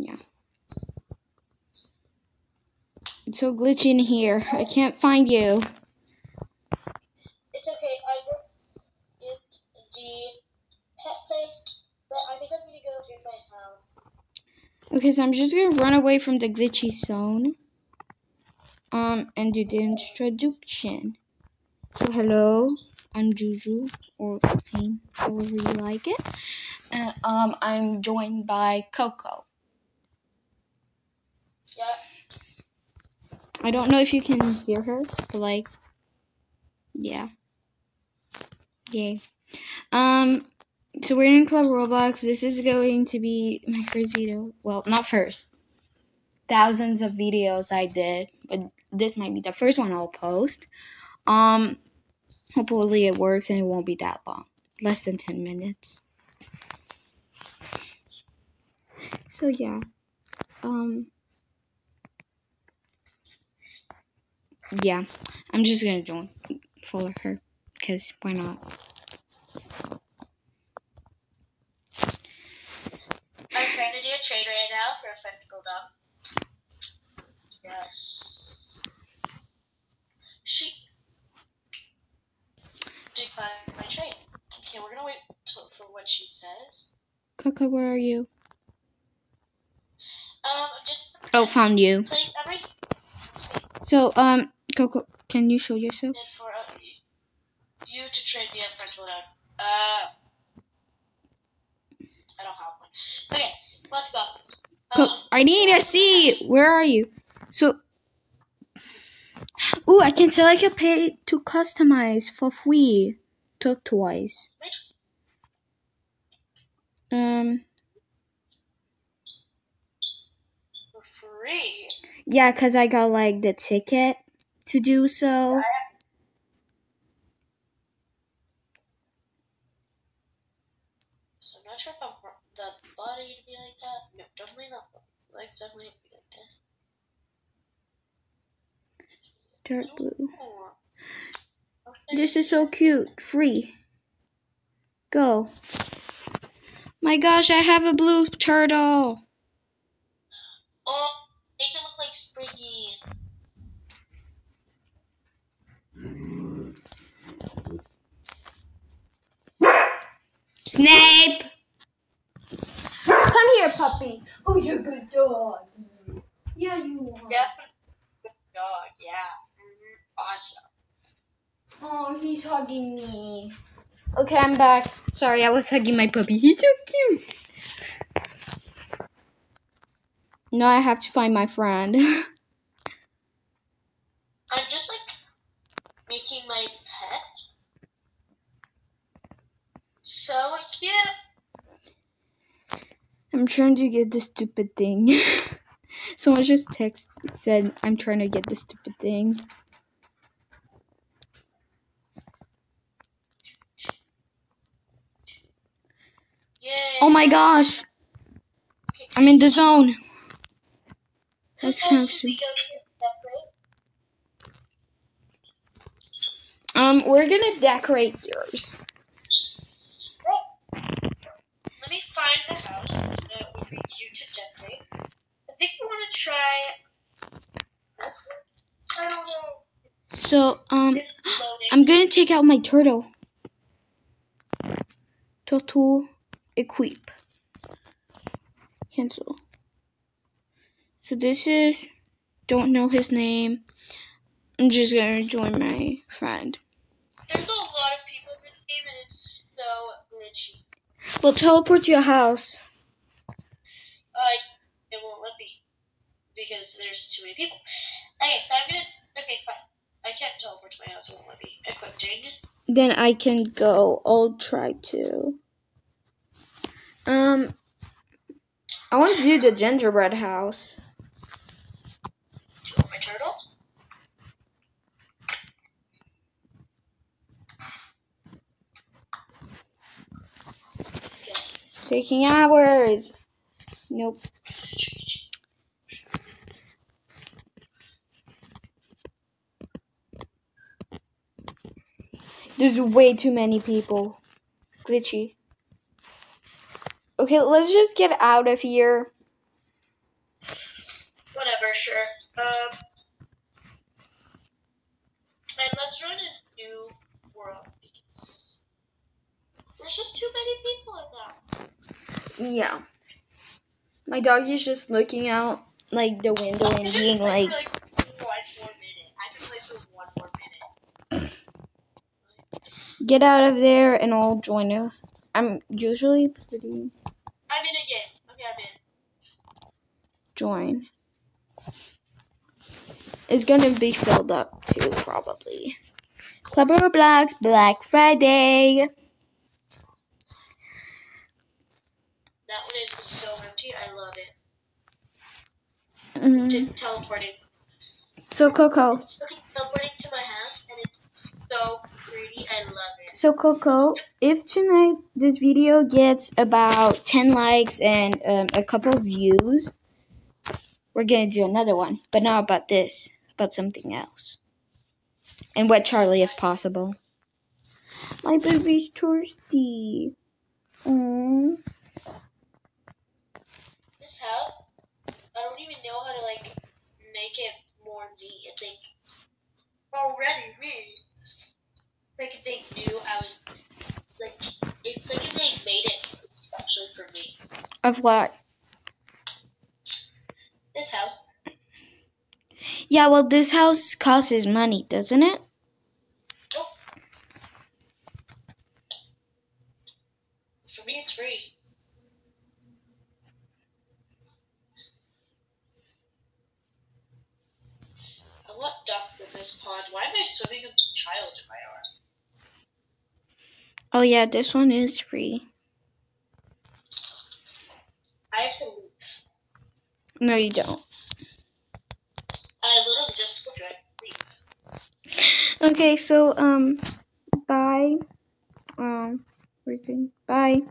Yeah. It's so glitchy in here. I can't find you. It's okay. I just in the pet place, but I think I'm gonna go in my house. Okay, so I'm just gonna run away from the glitchy zone. Um, and do the introduction. So hello, I'm Juju, or Pain, however you like it. And um, I'm joined by Coco. I don't know if you can hear her, but like, yeah, yay. Um, so we're in Club Roblox. This is going to be my first video. Well, not first. Thousands of videos I did, but this might be the first one I'll post. Um, hopefully it works and it won't be that long, less than ten minutes. So yeah, um. Yeah, I'm just gonna join, follow her, because why not? I'm trying to do a trade right now for a spectacle dog. Yes. She did find my trade. Okay, we're gonna wait for what she says. Coco, where are you? Um, just Oh, found you. please, every So, um, Coco, can you show yourself? for uh, you to trade me a French bulldog. Uh, I don't have one. Okay, let's go. Co- Um, I need a seat. Where are you? So, ooh, I can select a pay to customize for free. Talk twice. Um, for free. yeah, cause I got like the ticket to do so. So I'm not sure if I'm the body to be like that. No, definitely not the legs. The legs definitely have to be like this. Dark blue. This is so cute. Free. Go. My gosh, I have a blue turtle. Oh, makes it look like Springy. Snape! Come here, puppy. Oh, you're a good dog. Yeah, you are. Definitely good dog. Yeah. Awesome. Oh, he's hugging me. Okay, I'm back. Sorry, I was hugging my puppy. He's so cute. Now I have to find my friend. I'm just like making my pet. So cute. I'm trying to get the stupid thing. Someone just text said I'm trying to get the stupid thing. Yay. Oh my gosh. I'm in the zone. That's kind of house should we sweet. go to separate? Um, we're gonna decorate yours. Let me find the house that you to decorate. I think we want to try this one. I don't know. So, um, I'm gonna take out my turtle. Turtle equip. Cancel. So this is don't know his name. I'm just gonna join my friend. There's a lot of people in this game and it's so glitchy. Well, teleport to your house. Uh, it won't let me because there's too many people. Okay, so I'm gonna. Okay, fine. I can't teleport to my house. It won't let me. Equipping. Then I can go. I'll try to. Um, I want to do the gingerbread house. Do you want my turtle? Taking hours. Nope. There's way too many people. Glitchy. Okay, let's just get out of here. Whatever, sure. Um, and let's run a new world because there's just too many people in that. Yeah. My dog is just looking out like the window and being like, for, like one more minute. I can play for one more minute. "Get out of there," and I'll join you. I'm usually pretty I'm in a game. Okay, I'm in. join. It's gonna be filled up too, probably. Club Roblox Black Friday. That one is so empty. I love it. Mhm. Teleporting. So Coco, okay, teleporting to my house, and it's so pretty. I love it. so Coco, if tonight this video gets about ten likes and um, a couple views, we're gonna do another one, but not about this, about something else. And wet Charlie if possible. My baby's thirsty. Aww. This house, I don't even know how to like make it more neat. It's like already me. Like if they knew I was like, it's like if they made it especially for me. Of what? This house. Yeah, well, this house costs money, doesn't it? Nope. For me, it's free. I want duck with this pond. Why am I swimming with a child in my arm? Oh yeah, this one is free. I have to leave. No, you don't. I literally just told you I leave. Okay, so um, bye. Um, freaking bye.